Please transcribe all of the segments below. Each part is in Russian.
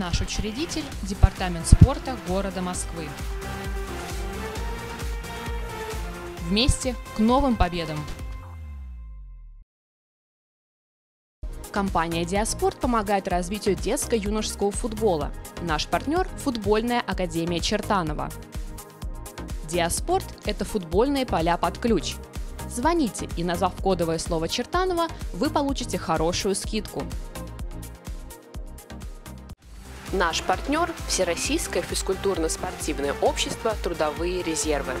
Наш учредитель – Департамент спорта города Москвы. Вместе к новым победам! Компания «Диаспорт» помогает развитию детско-юношеского футбола. Наш партнер – футбольная академия Чертанова. «Диаспорт» – это футбольные поля под ключ. Звоните, и назвав кодовое слово «Чертанова», вы получите хорошую скидку. Наш партнер – Всероссийское физкультурно-спортивное общество «Трудовые резервы».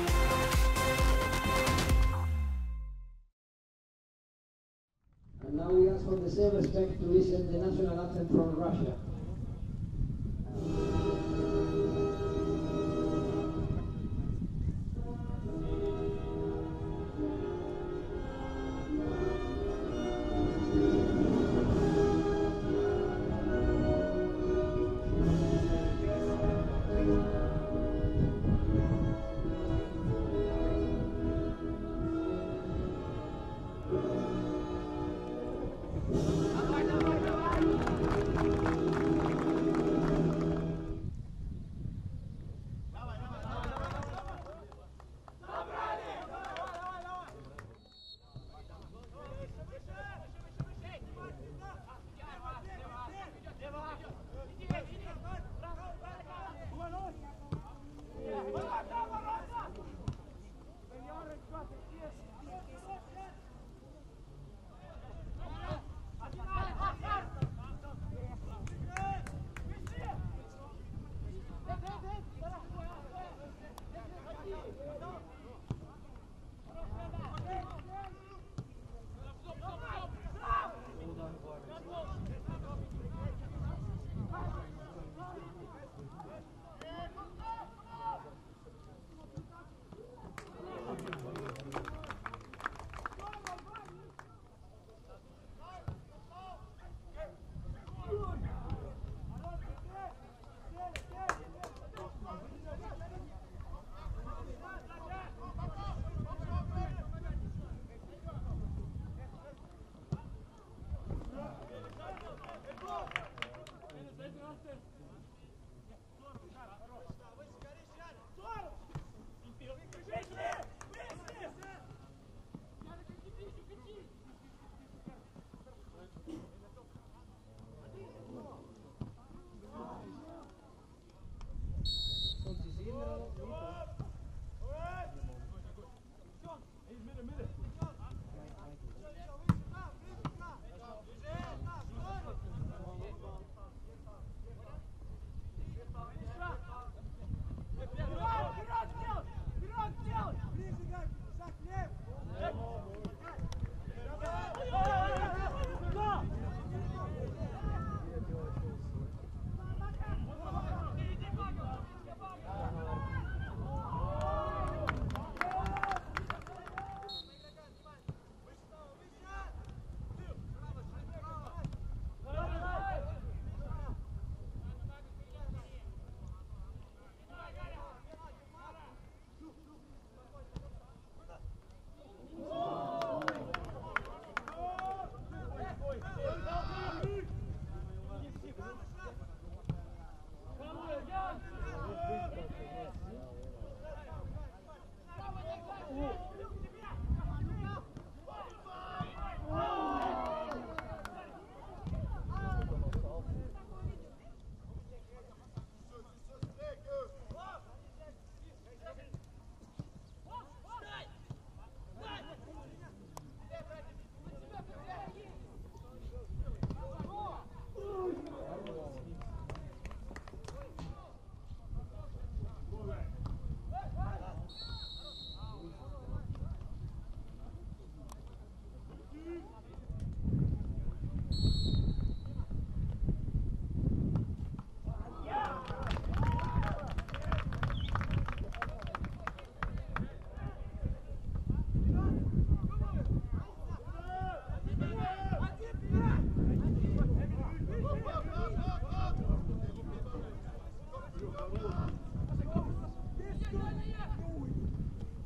And now we ask for the same respect to listen the national anthem from Russia.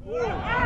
Oh!